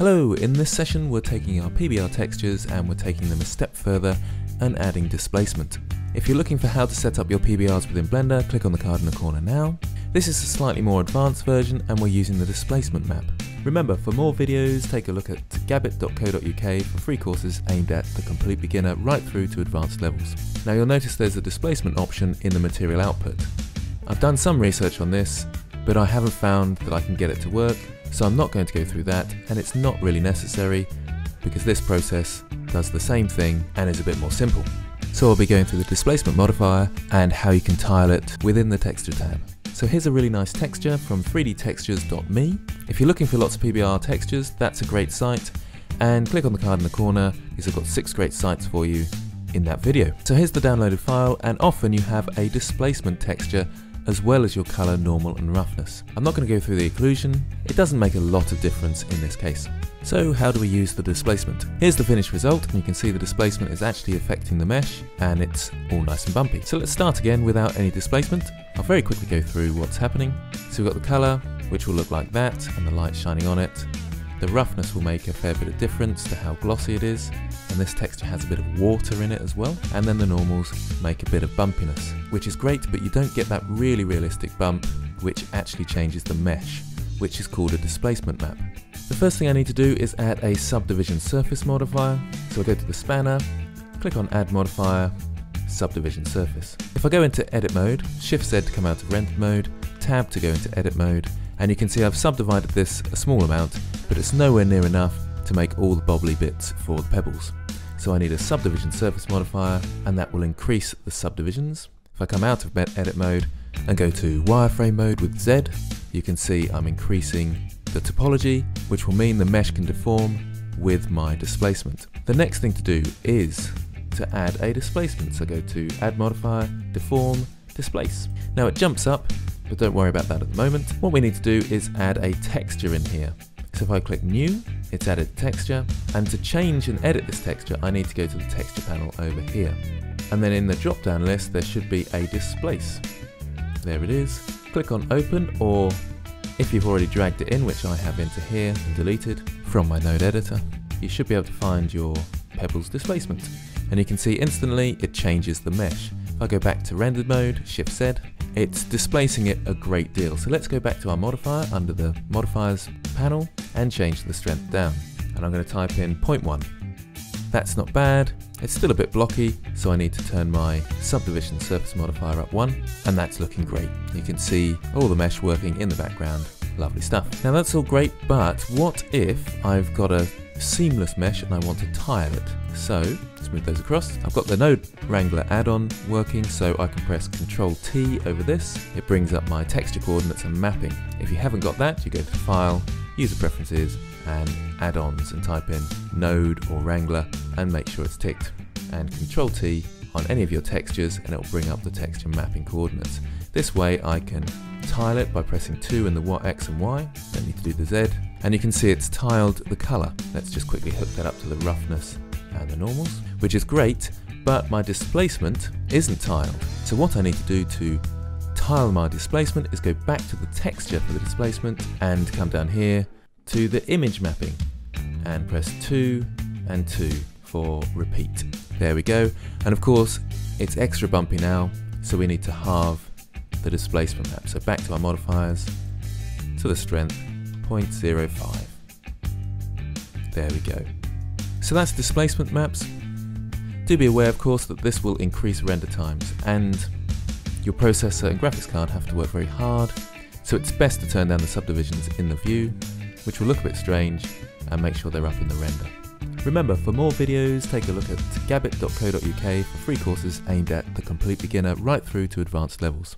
Hello, in this session we're taking our PBR textures and we're taking them a step further and adding displacement. If you're looking for how to set up your PBRs within Blender, click on the card in the corner now. This is a slightly more advanced version and we're using the displacement map. Remember, for more videos, take a look at gabbitt.co.uk for free courses aimed at the complete beginner right through to advanced levels. Now you'll notice there's a displacement option in the material output. I've done some research on this, but I haven't found that I can get it to work, so I'm not going to go through that, and it's not really necessary because this process does the same thing and is a bit more simple. So I'll be going through the displacement modifier and how you can tile it within the texture tab. So here's a really nice texture from 3dtextures.me. If you're looking for lots of PBR textures, that's a great site. And click on the card in the corner because I've got six great sites for you in that video. So here's the downloaded file and often you have a displacement texture as well as your color, normal and roughness. I'm not going to go through the occlusion, it doesn't make a lot of difference in this case. So how do we use the displacement? Here's the finished result and you can see the displacement is actually affecting the mesh and it's all nice and bumpy. So let's start again without any displacement. I'll very quickly go through what's happening. So we've got the color, which will look like that and the light shining on it. The roughness will make a fair bit of difference to how glossy it is, and this texture has a bit of water in it as well. And then the normals make a bit of bumpiness, which is great, but you don't get that really realistic bump, which actually changes the mesh, which is called a displacement map. The first thing I need to do is add a subdivision surface modifier. So I go to the spanner, click on add modifier, subdivision surface. If I go into edit mode, shift Z to come out of render mode, tab to go into edit mode, and you can see I've subdivided this a small amount but it's nowhere near enough to make all the bobbly bits for the pebbles. So I need a subdivision surface modifier and that will increase the subdivisions. If I come out of edit mode and go to wireframe mode with Z, you can see I'm increasing the topology, which will mean the mesh can deform with my displacement. The next thing to do is to add a displacement. So go to add modifier, deform, displace. Now it jumps up, but don't worry about that at the moment. What we need to do is add a texture in here. So if I click new, it's added texture, and to change and edit this texture, I need to go to the texture panel over here. And then in the drop down list, there should be a displace. There it is. Click on open, or if you've already dragged it in, which I have into here and deleted from my node editor, you should be able to find your pebbles displacement. And you can see instantly it changes the mesh. If I go back to rendered mode, Shift Z, it's displacing it a great deal. So let's go back to our modifier under the modifiers panel and change the strength down. And I'm going to type in 0.1. That's not bad. It's still a bit blocky, so I need to turn my subdivision surface modifier up one, and that's looking great. You can see all the mesh working in the background. Lovely stuff. Now that's all great, but what if I've got a seamless mesh and I want to tile it? So let's move those across. I've got the Node Wrangler add-on working, so I can press Control T over this. It brings up my texture coordinates and mapping. If you haven't got that, you go to File, User Preferences, and Add-ons, and type in Node or Wrangler, and make sure it's ticked. And Control T on any of your textures, and it will bring up the texture mapping coordinates. This way I can tile it by pressing 2 in the X and Y, don't need to do the Z, and you can see it's tiled the colour. Let's just quickly hook that up to the roughness and the normals, which is great, but my displacement isn't tiled. So what I need to do to tile my displacement is go back to the texture for the displacement and come down here to the image mapping and press 2 and 2 for repeat. There we go. And of course, it's extra bumpy now, so we need to halve the displacement map. So back to our modifiers, to the strength, 0.05. There we go. So that's displacement maps. Do be aware of course that this will increase render times and your processor and graphics card have to work very hard, so it's best to turn down the subdivisions in the view, which will look a bit strange, and make sure they're up in the render. Remember, for more videos, take a look at gabbitt.co.uk for free courses aimed at the complete beginner right through to advanced levels.